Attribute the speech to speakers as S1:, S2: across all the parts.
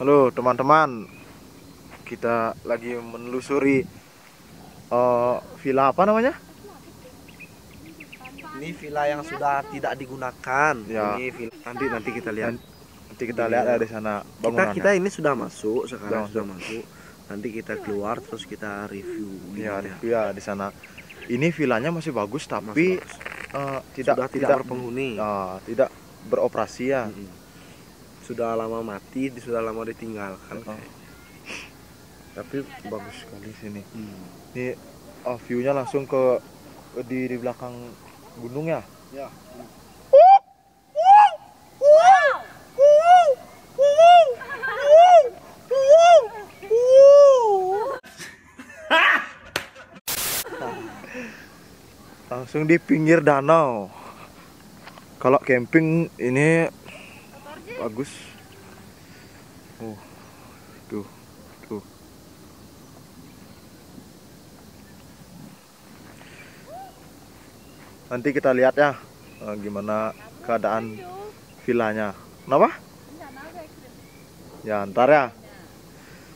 S1: Halo teman-teman, kita lagi menelusuri uh, villa apa namanya?
S2: Ini villa yang sudah tidak digunakan.
S1: Ya.
S2: Ini villa nanti nanti kita lihat.
S1: Nanti kita lihat ya di sana
S2: Kita
S1: bangunannya.
S2: kita ini sudah masuk sekarang
S1: Sudah
S2: sudah masuk. Nanti kita keluar terus kita review.
S1: ya,
S2: gimana.
S1: review ya di sana. Ini villanya masih bagus tapi
S2: Masih bagus.
S1: uh, tidak
S2: sudah tidak, berpenghuni.
S1: uh, tidak beroperasi ya.
S2: Mm-mm. Sudah lama mati, sudah lama ditinggalkan.
S1: Oh. Tapi bagus sekali sini.
S2: Hmm.
S1: Ini uh, view-nya langsung ke di di belakang gunung ya.
S2: Ya.
S1: Langsung di pinggir danau. Kalau camping ini bagus. Oh, tuh, tuh. Nanti kita lihat ya eh, gimana keadaan villanya. Kenapa? Ya ntar ya.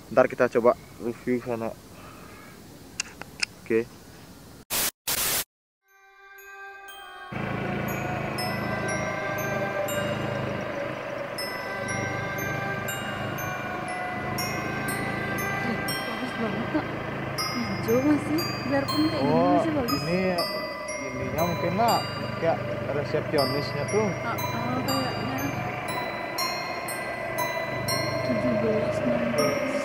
S1: Ntar kita coba review sana. Oke.
S3: bagus masih biarpun kayak gini
S1: Oh,
S3: masih bagus
S1: ini ininya mungkin lah kayak resepsionisnya tuh.
S3: Ah, ah, kayaknya 17 16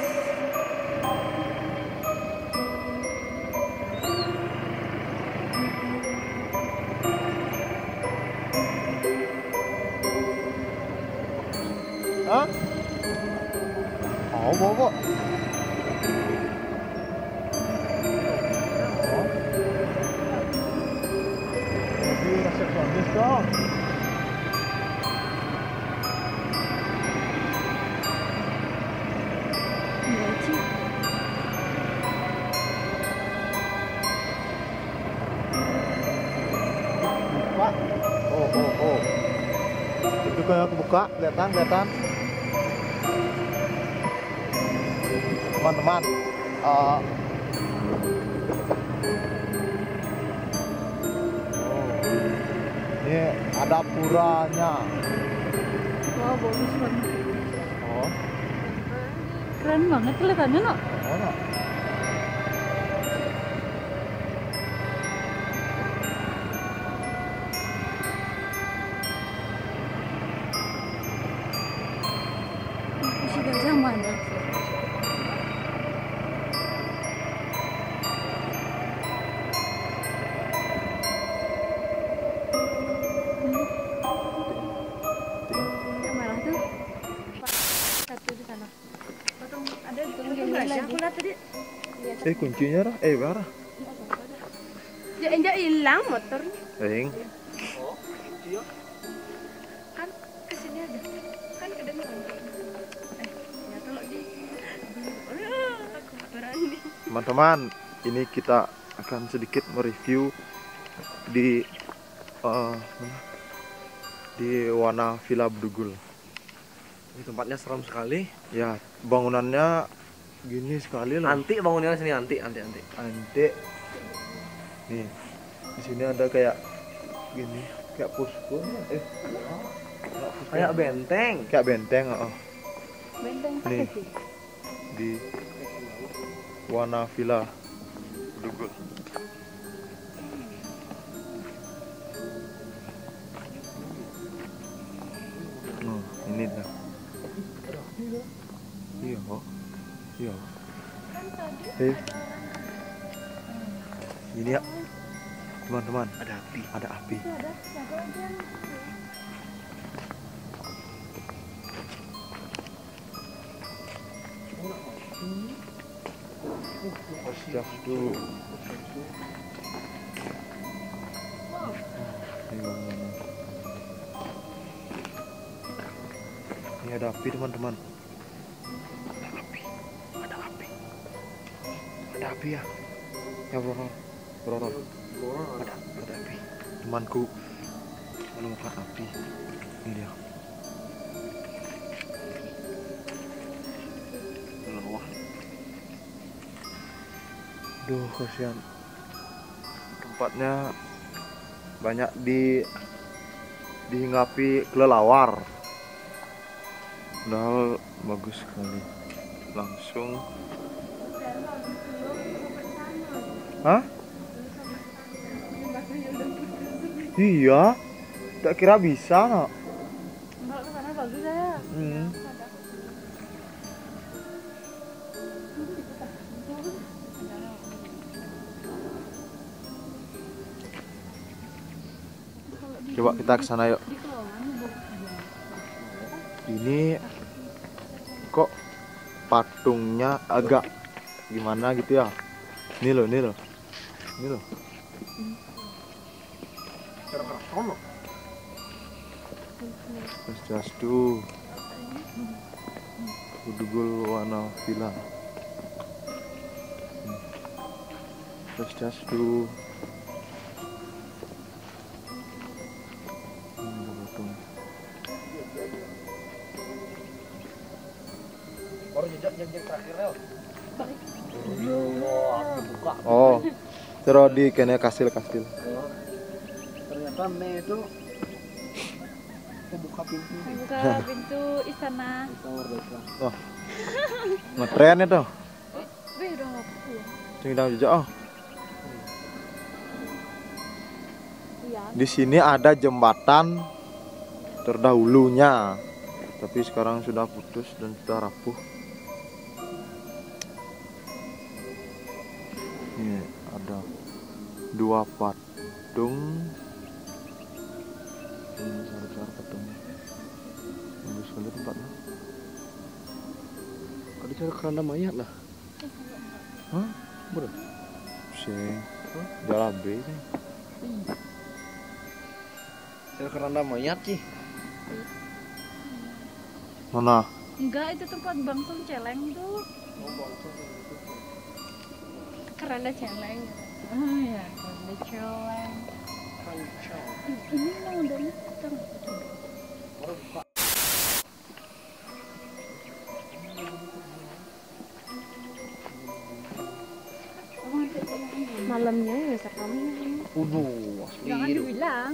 S1: Hah? Oh, bawa dong. Oh, oh, oh. Itu kayak aku buka, kelihatan. Teman-teman, eh, Ini ada puranya.
S3: wah bagus banget
S1: Oh,
S3: keren banget kelihatannya no
S1: oh no. Eh kuncinya lah, eh barah.
S4: ya injak hilang motor
S1: Eh,
S4: kan ke sini ada kan kedengeran eh ya di aku berani
S1: teman-teman, ini kita akan sedikit mereview di eh, mana? di Wana Villa Bedugul.
S2: Ini tempatnya serem sekali.
S1: Ya, bangunannya gini sekali lah.
S2: Nanti bangunnya sini nanti nanti nanti.
S1: Ante. Nih, di sini ada kayak gini, kayak posko. Eh.
S2: Kayak benteng.
S1: kayak benteng, oh,
S3: benteng
S1: Nih. di Wana Villa Bedugul. Iya. Eh, ini ya, teman-teman,
S2: Ada api.
S1: ada api. Ini bangunannya. Ini ada api teman-teman. api ya? Ya bro bro ada ada api temanku. Menemukan api ini dia Aduh kasihan. Tempatnya banyak di dihinggapi kelelawar. Padahal bagus sekali. Langsung Hah? Iya. Tak kira bisa, nak.
S3: Kalau ke sana bagus ya.
S1: Hmm. Coba kita ke sana yuk. Ini kok patungnya agak gimana gitu ya? Ini loh, ini loh. Ini loh. Swastiastu. Udugul wana vila. Hmm. Swastiastu. Hmm, ada patung. Oh, terus di kene kastil kastil.
S2: Ternyata Mei itu membuka pintu
S3: Buka pintu istana.
S2: kita merdeka.
S1: Ngetren itu.
S3: Wih udah pulang.
S1: Sing dang jejak oh.
S3: Iya.
S1: Di sini ada jembatan terdahulunya. Tapi sekarang sudah putus dan sudah rapuh. Ini ada dua patung. Ini besar-besar patungnya. Bagus sekali tempatnya.
S2: Ada cara keranda mayat lah.
S1: Hah? Bro. Sing. Jalabe sing.
S2: Cara keranda mayat sih.
S1: Mana?
S3: Enggak itu tempat bangsung celeng tuh.
S4: Keranda celeng.
S3: Oh ya, keranda celeng. Ini yang udah hitam.
S4: Malamnya ya serem.
S2: Uduh,
S3: Jangan
S2: asli.
S3: dibilang.